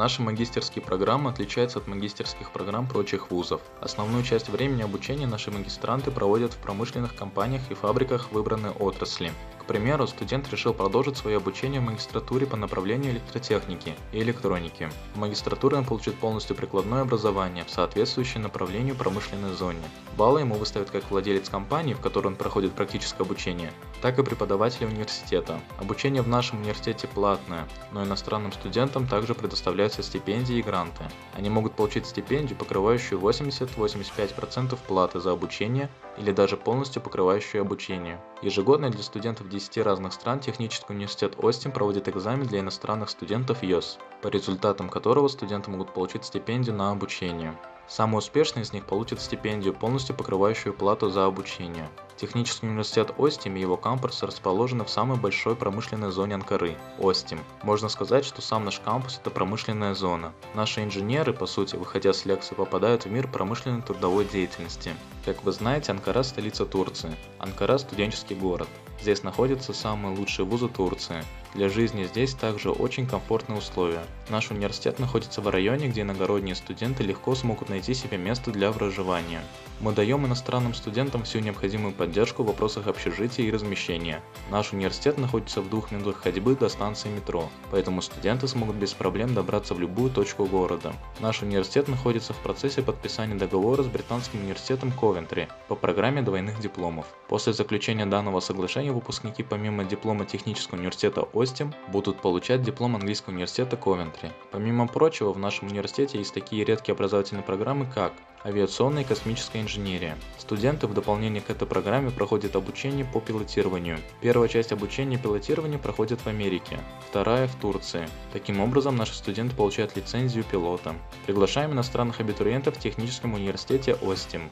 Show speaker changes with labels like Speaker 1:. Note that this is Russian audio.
Speaker 1: Наши магистерские программы отличаются от магистерских программ прочих вузов. Основную часть времени обучения наши магистранты проводят в промышленных компаниях и фабриках выбранной отрасли. К примеру, студент решил продолжить свое обучение в магистратуре по направлению электротехники и электроники. В магистратуре он получит полностью прикладное образование, соответствующее направлению промышленной зоне. Баллы ему выставят как владелец компании, в которой он проходит практическое обучение, так и преподаватели университета. Обучение в нашем университете платное, но иностранным студентам также предоставляются стипендии и гранты. Они могут получить стипендию, покрывающую 80-85% платы за обучение или даже полностью покрывающую обучение. Ежегодно для студентов 10 разных стран Технический университет Остин проводит экзамен для иностранных студентов ЙОС, по результатам которого студенты могут получить стипендию на обучение. Самый успешный из них получит стипендию, полностью покрывающую плату за обучение. Технический университет Остим и его кампус расположены в самой большой промышленной зоне Анкары – Остим. Можно сказать, что сам наш кампус – это промышленная зона. Наши инженеры, по сути, выходя с лекции, попадают в мир промышленной трудовой деятельности. Как вы знаете, Анкара – столица Турции. Анкара – студенческий город. Здесь находятся самые лучшие вузы Турции. Для жизни здесь также очень комфортные условия. Наш университет находится в районе, где иногородние студенты легко смогут найти себе место для проживания. Мы даем иностранным студентам всю необходимую поддержку в вопросах общежития и размещения. Наш университет находится в двух минутах ходьбы до станции метро, поэтому студенты смогут без проблем добраться в любую точку города. Наш университет находится в процессе подписания договора с британским университетом Ковентри по программе двойных дипломов. После заключения данного соглашения выпускники помимо диплома Технического университета Остин будут получать диплом Английского университета Ковентри. Помимо прочего, в нашем университете есть такие редкие образовательные программы, как авиационная и космическая инженерия. Студенты в дополнение к этой программе проходят обучение по пилотированию. Первая часть обучения пилотированию проходит в Америке, вторая в Турции. Таким образом, наши студенты получают лицензию пилота. Приглашаем иностранных абитуриентов в Техническом университете Остим.